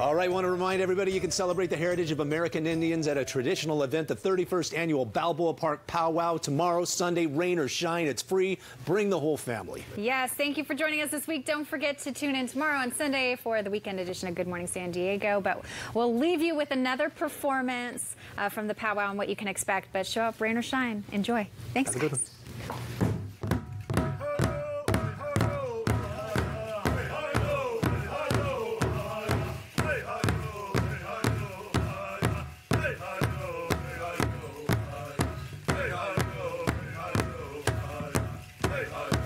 All right, I want to remind everybody you can celebrate the heritage of American Indians at a traditional event, the 31st annual Balboa Park Powwow. Tomorrow, Sunday, rain or shine, it's free. Bring the whole family. Yes, thank you for joining us this week. Don't forget to tune in tomorrow on Sunday for the weekend edition of Good Morning San Diego. But we'll leave you with another performance uh, from the powwow and what you can expect. But show up, rain or shine. Enjoy. Thanks, guys. hey, hey.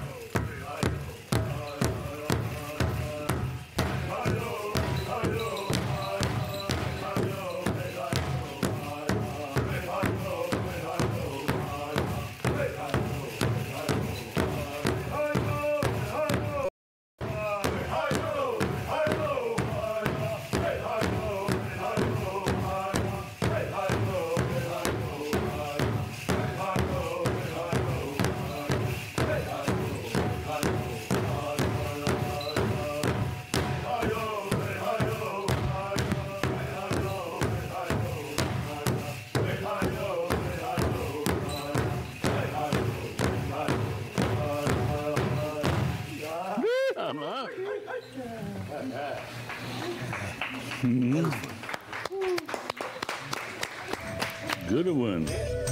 Hmm. Good one.